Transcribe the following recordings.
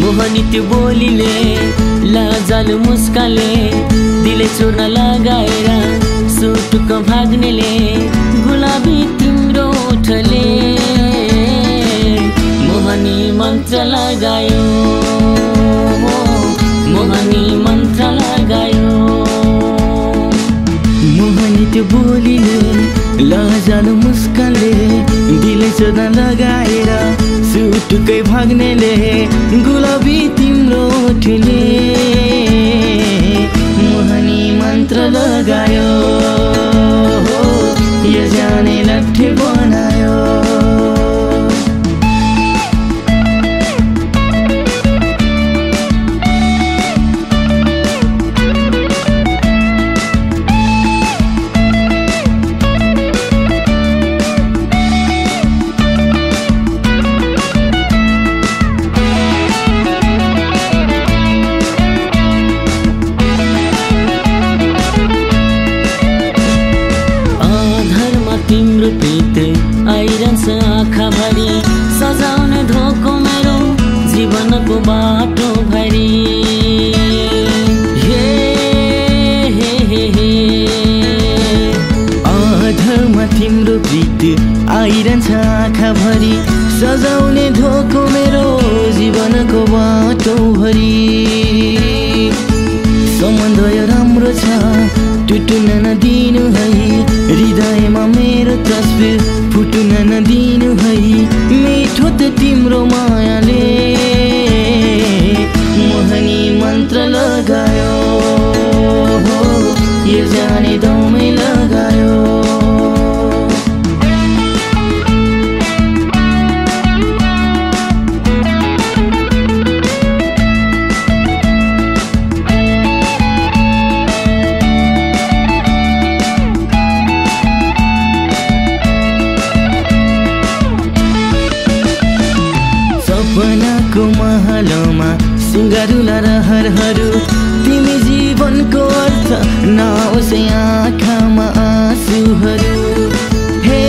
मोहनी त्यो बोलीले लाजालु मुस्काले दिले चुर्न लगाएर सुटुक भाग्नेले गुलाबी तिम्रो ओठले मोहनी मन्त्र लगायो मोहनी मन्त्र लगायो। मोहनी त्यो बोलीले लजालु मुस्कानले दिले चोर्न लगाएर सुटुकै भाग्नेले गुलाबी तिम्रो ठुले मोहनी मन्त्र लगायो। तिम्रो पित आइरहन्छ आँखाभरि। सजाउने धोको मेरो जीवनको बाटो भरि। हे हे हे हे। तिम्रो प्रीत आइरहन्छ आँखाभरि। सजाउने धोको मेरो जीवनको बाटो भरि। सम्बन्ध राम्रो छ टुटुन नदिनु है हृदयमा मेरो तस्बिर फुटुन नदिनु है। मिठो त तिम्रो मायाले। सपनाको महलमा सिङ्गारुला रहरहरू तिमी जीवनको अर्थ नआओस् आँखामा आँसुहरू। हे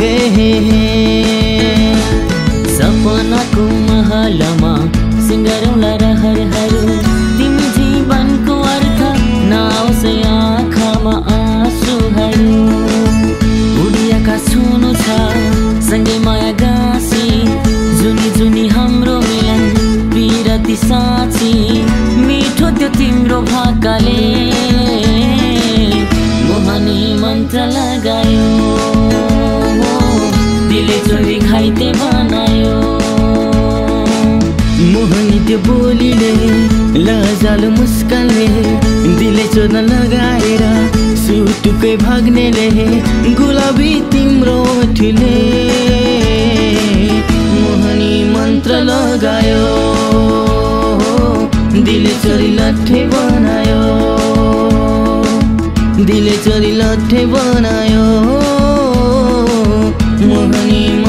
हे हे हे। सपनाको महलमा सिङ्गारुला तिम्रो भाकाले मोहनी मन्त्र लगायो। दिले चोरी खाइते बनायो। मोहनी त्यो बोलीले लजालु मुस्कानले दिले चोर्न लगाएर सुटुकै भाग्नेले गुलाबी तिम्रो ठुले दिले चोरी लट्ठे बनायो। मोहनी